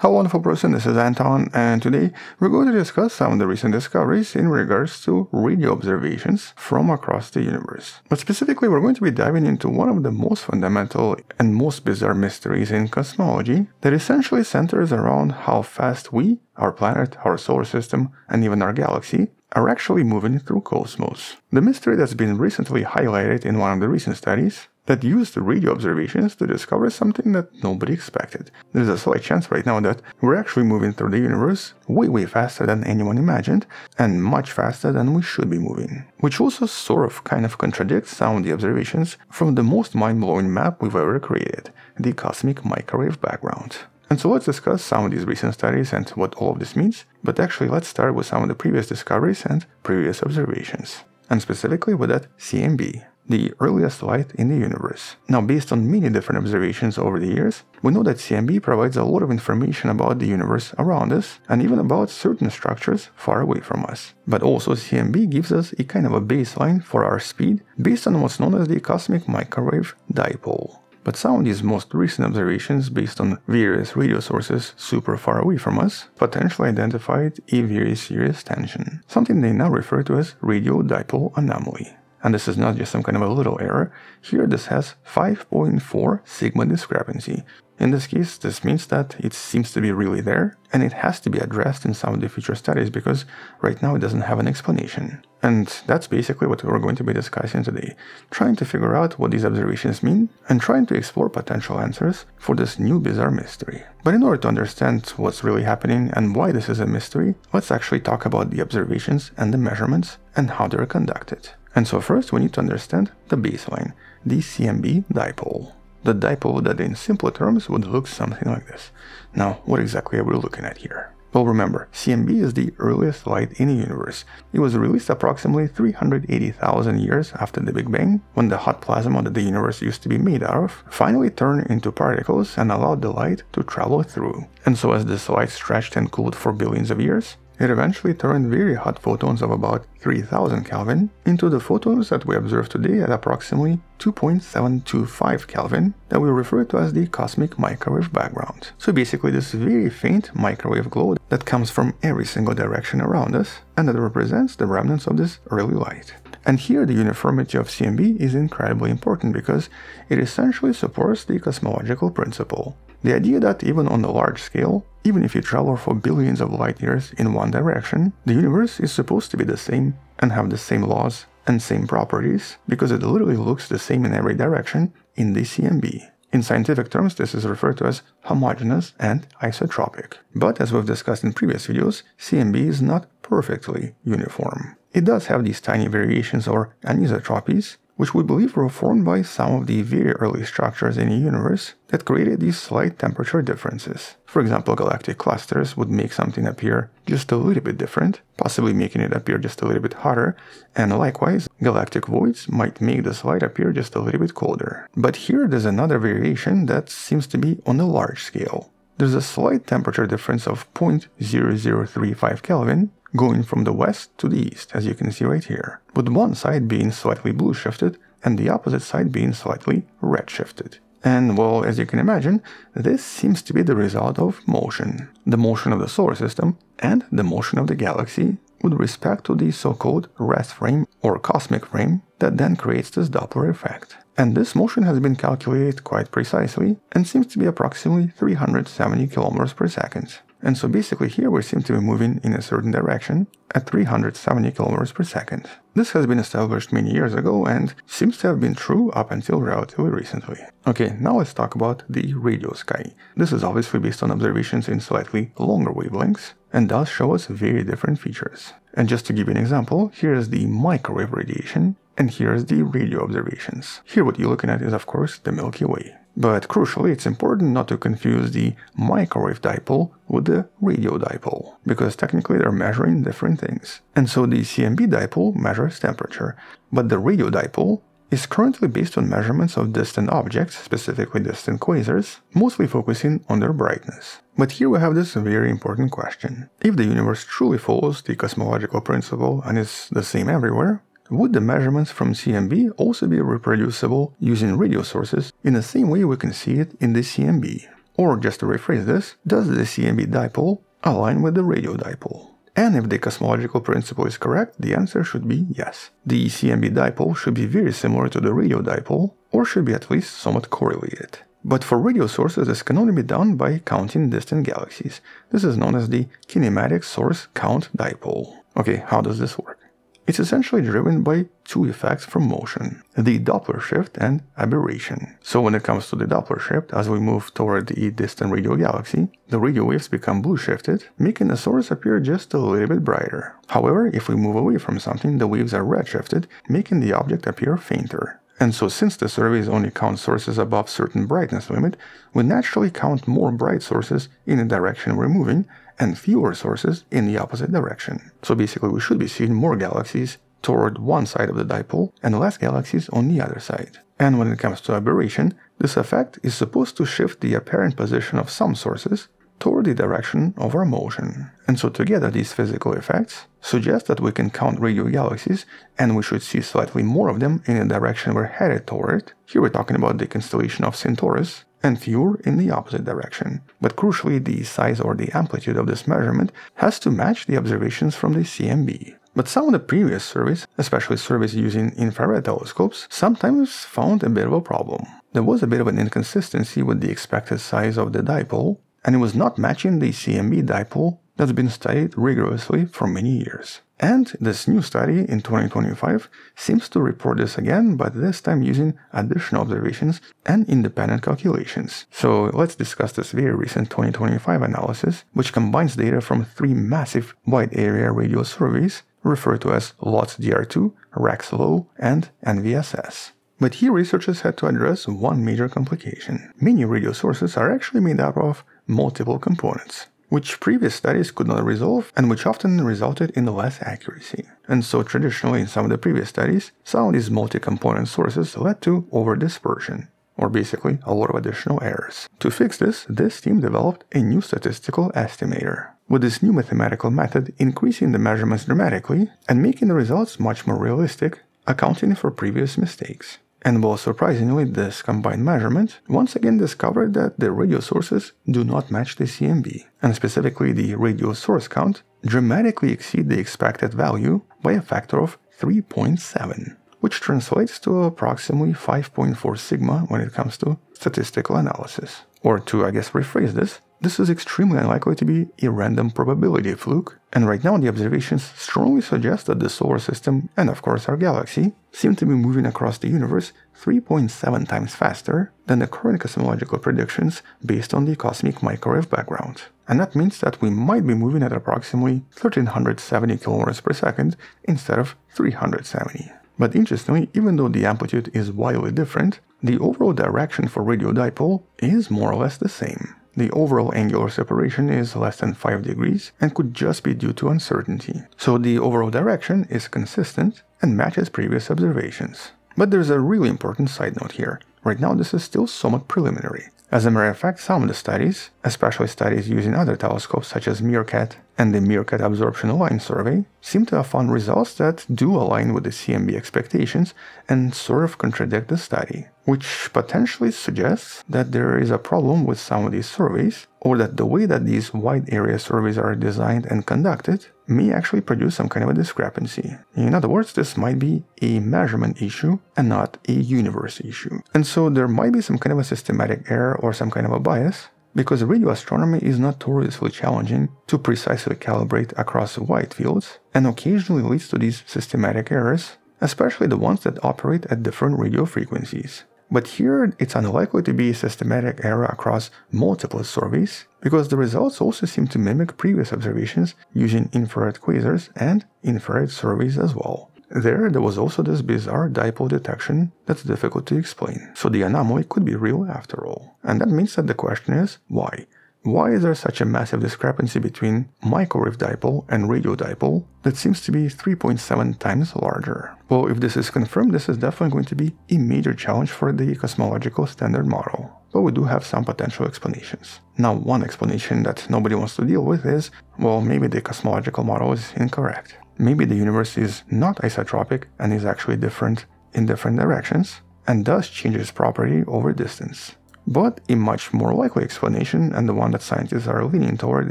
Hello wonderful person, this is Anton and today we're going to discuss some of the recent discoveries in regards to radio observations from across the universe. But specifically we're going to be diving into one of the most fundamental and most bizarre mysteries in cosmology that essentially centers around how fast we, our planet, our solar system, and even our galaxy are actually moving through cosmos. The mystery that's been recently highlighted in one of the recent studies that used radio observations to discover something that nobody expected. There's a slight chance right now that we're actually moving through the universe way way faster than anyone imagined and much faster than we should be moving. Which also sort of kind of contradicts some of the observations from the most mind-blowing map we've ever created, the cosmic microwave background. And so let's discuss some of these recent studies and what all of this means, but actually let's start with some of the previous discoveries and previous observations, and specifically with that CMB, the earliest light in the universe. Now, based on many different observations over the years, we know that CMB provides a lot of information about the universe around us and even about certain structures far away from us. But also CMB gives us a kind of a baseline for our speed based on what's known as the cosmic microwave dipole. But some of these most recent observations based on various radio sources super far away from us potentially identified a very serious tension, something they now refer to as radio dipole anomaly. And this is not just some kind of a little error. Here this has 5.4 sigma discrepancy. In this case, this means that it seems to be really there, and it has to be addressed in some of the future studies because right now it doesn't have an explanation. And that's basically what we're going to be discussing today, trying to figure out what these observations mean and trying to explore potential answers for this new bizarre mystery. But in order to understand what's really happening and why this is a mystery, let's actually talk about the observations and the measurements and how they're conducted. And so first we need to understand the baseline, the CMB dipole. The dipole that in simpler terms would look something like this. Now, what exactly are we looking at here? Well, remember, CMB is the earliest light in the universe. It was released approximately 380,000 years after the Big Bang, when the hot plasma that the universe used to be made out of finally turned into particles and allowed the light to travel through. And so as this light stretched and cooled for billions of years, it eventually turned very hot photons of about 3000 Kelvin into the photons that we observe today at approximately 2.725 Kelvin that we refer to as the cosmic microwave background. So basically this very faint microwave glow that comes from every single direction around us and that represents the remnants of this early light. And here the uniformity of CMB is incredibly important because it essentially supports the cosmological principle. The idea that even on a large scale, even if you travel for billions of light years in one direction, the universe is supposed to be the same and have the same laws and same properties because it literally looks the same in every direction in the CMB. In scientific terms, this is referred to as homogeneous and isotropic. But as we've discussed in previous videos, CMB is not perfectly uniform. It does have these tiny variations or anisotropies, which we believe were formed by some of the very early structures in the universe that created these slight temperature differences. For example, galactic clusters would make something appear just a little bit different, possibly making it appear just a little bit hotter, and likewise, galactic voids might make the light appear just a little bit colder. But here there's another variation that seems to be on a large scale. There's a slight temperature difference of 0.0035 Kelvin going from the west to the east, as you can see right here, with one side being slightly blue shifted and the opposite side being slightly red shifted. And well, as you can imagine, this seems to be the result of motion. The motion of the solar system and the motion of the galaxy with respect to the so-called rest frame or cosmic frame that then creates this Doppler effect. And this motion has been calculated quite precisely and seems to be approximately 370 km per second. And so basically here we seem to be moving in a certain direction at 370 km per second. This has been established many years ago and seems to have been true up until relatively recently. Okay, now let's talk about the radio sky. This is obviously based on observations in slightly longer wavelengths and does show us very different features. And just to give you an example, here is the microwave radiation and here's the radio observations. Here what you're looking at is of course the Milky Way. But crucially, it's important not to confuse the microwave dipole with the radio dipole, because technically they're measuring different things. And so the CMB dipole measures temperature, but the radio dipole is currently based on measurements of distant objects, specifically distant quasars, mostly focusing on their brightness. But here we have this very important question. If the universe truly follows the cosmological principle and is the same everywhere, would the measurements from CMB also be reproducible using radio sources in the same way we can see it in the CMB? Or just to rephrase this, does the CMB dipole align with the radio dipole? And if the cosmological principle is correct, the answer should be yes. The CMB dipole should be very similar to the radio dipole, or should be at least somewhat correlated. But for radio sources, this can only be done by counting distant galaxies. This is known as the kinematic source count dipole. Okay, how does this work? It's essentially driven by two effects from motion, the Doppler shift and aberration. So when it comes to the Doppler shift, as we move toward the distant radio galaxy, the radio waves become blue shifted, making the source appear just a little bit brighter. However, if we move away from something, the waves are red shifted, making the object appear fainter. And so since the surveys only count sources above certain brightness limit, we naturally count more bright sources in the direction we're moving and fewer sources in the opposite direction. So basically we should be seeing more galaxies toward one side of the dipole and less galaxies on the other side. And when it comes to aberration, this effect is supposed to shift the apparent position of some sources toward the direction of our motion. And so together these physical effects suggest that we can count radio galaxies and we should see slightly more of them in the direction we're headed toward. Here we're talking about the constellation of Centaurus and fewer in the opposite direction. But crucially the size or the amplitude of this measurement has to match the observations from the CMB. But some of the previous surveys, especially surveys using infrared telescopes, sometimes found a bit of a problem. There was a bit of an inconsistency with the expected size of the dipole, and it was not matching the CMB dipole that's been studied rigorously for many years. And this new study in 2025 seems to report this again, but this time using additional observations and independent calculations. So let's discuss this very recent 2025 analysis, which combines data from three massive wide area radio surveys referred to as LOTSS DR2, RACS-LOW, and NVSS. But here researchers had to address one major complication. Many radio sources are actually made up of multiple components which previous studies could not resolve and which often resulted in less accuracy. And so traditionally in some of the previous studies, some of these multi-component sources led to overdispersion, or basically a lot of additional errors. To fix this, this team developed a new statistical estimator. With this new mathematical method increasing the measurements dramatically and making the results much more realistic, accounting for previous mistakes. And well, surprisingly, this combined measurement once again discovered that the radio sources do not match the CMB, and specifically the radio source count dramatically exceed the expected value by a factor of 3.7, which translates to approximately 5.4 sigma when it comes to statistical analysis. Or to, I guess, rephrase this, this is extremely unlikely to be a random probability fluke, and right now the observations strongly suggest that the solar system, and of course our galaxy, seem to be moving across the universe 3.7 times faster than the current cosmological predictions based on the cosmic microwave background. And that means that we might be moving at approximately 1370 km per second instead of 370. But interestingly, even though the amplitude is wildly different, the overall direction for radio dipole is more or less the same. The overall angular separation is less than 5 degrees and could just be due to uncertainty. So the overall direction is consistent and matches previous observations. But there's a really important side note here. Right now this is still somewhat preliminary. As a matter of fact, some of the studies, especially studies using other telescopes such as MeerKAT and the MeerKAT Absorption Line Survey, seem to have found results that do align with the CMB expectations and sort of contradict the study, which potentially suggests that there is a problem with some of these surveys, or that the way that these wide area surveys are designed and conducted may actually produce some kind of a discrepancy. In other words, this might be a measurement issue and not a universe issue. And so there might be some kind of a systematic error or some kind of a bias, because radio astronomy is notoriously challenging to precisely calibrate across wide fields and occasionally leads to these systematic errors, especially the ones that operate at different radio frequencies. But here it's unlikely to be a systematic error across multiple surveys, because the results also seem to mimic previous observations using infrared quasars and infrared surveys as well. There, there was also this bizarre dipole detection that's difficult to explain, so the anomaly could be real after all. And that means that the question is, why? Why is there such a massive discrepancy between microwave dipole and radio dipole that seems to be 3.7 times larger? Well, if this is confirmed, this is definitely going to be a major challenge for the cosmological standard model. But we do have some potential explanations. Now, one explanation that nobody wants to deal with is, well, maybe the cosmological model is incorrect. Maybe the universe is not isotropic and is actually different in different directions, and thus changes property over distance. But a much more likely explanation, and the one that scientists are leaning toward,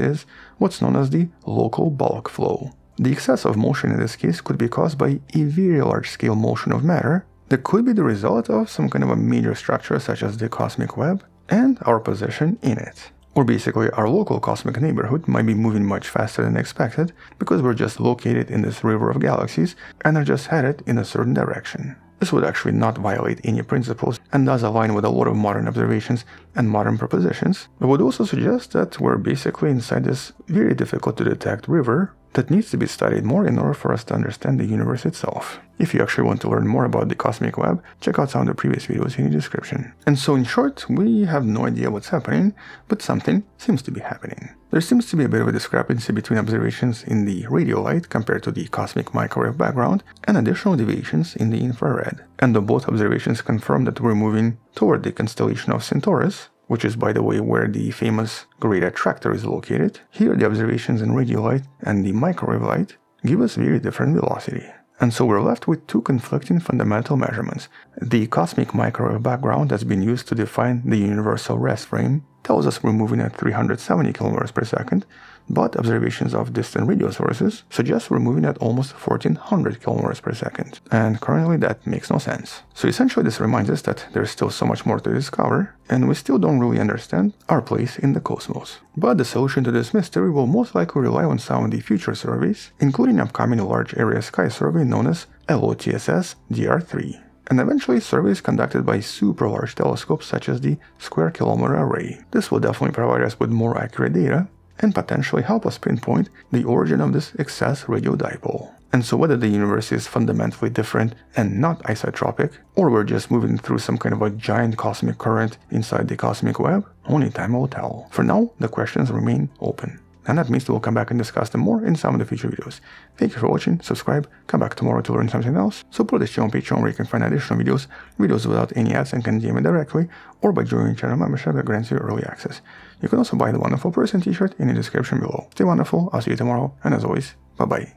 is what's known as the local bulk flow. The excess of motion in this case could be caused by a very large scale motion of matter that could be the result of some kind of a major structure such as the cosmic web and our position in it. Or basically, our local cosmic neighborhood might be moving much faster than expected because we're just located in this river of galaxies and are just headed in a certain direction. This would actually not violate any principles and does align with a lot of modern observations and modern propositions, but would also suggest that we're basically inside this very difficult to detect river that needs to be studied more in order for us to understand the universe itself. If you actually want to learn more about the cosmic web, check out some of the previous videos in the description. And so in short, we have no idea what's happening, but something seems to be happening. There seems to be a bit of a discrepancy between observations in the radio light compared to the cosmic microwave background and additional deviations in the infrared. And though both observations confirm that we're moving toward the constellation of Centaurus, which is by the way where the famous Great Attractor is located, here the observations in radio light and the microwave light give us very different velocity. And so we're left with two conflicting fundamental measurements. The cosmic microwave background that's been used to define the universal rest frame tells us we're moving at 370 km per second, but observations of distant radio sources suggest we're moving at almost 1400 km per second, and currently that makes no sense. So essentially this reminds us that there's still so much more to discover, and we still don't really understand our place in the cosmos. But the solution to this mystery will most likely rely on some of the future surveys, including upcoming large area sky survey known as LOTSS DR3 and eventually surveys conducted by super large telescopes such as the Square Kilometer Array. This will definitely provide us with more accurate data, and potentially help us pinpoint the origin of this excess radio dipole. And so whether the universe is fundamentally different and not isotropic, or we're just moving through some kind of a giant cosmic current inside the cosmic web, only time will tell. For now, the questions remain open. And that means we'll come back and discuss them more in some of the future videos. Thank you for watching, subscribe, come back tomorrow to learn something else, support this channel on Patreon where you can find additional videos, videos without any ads and can DM me directly, or by joining channel membership that grants you early access. You can also buy the Wonderful Person t-shirt in the description below. Stay wonderful, I'll see you tomorrow, and as always, bye bye.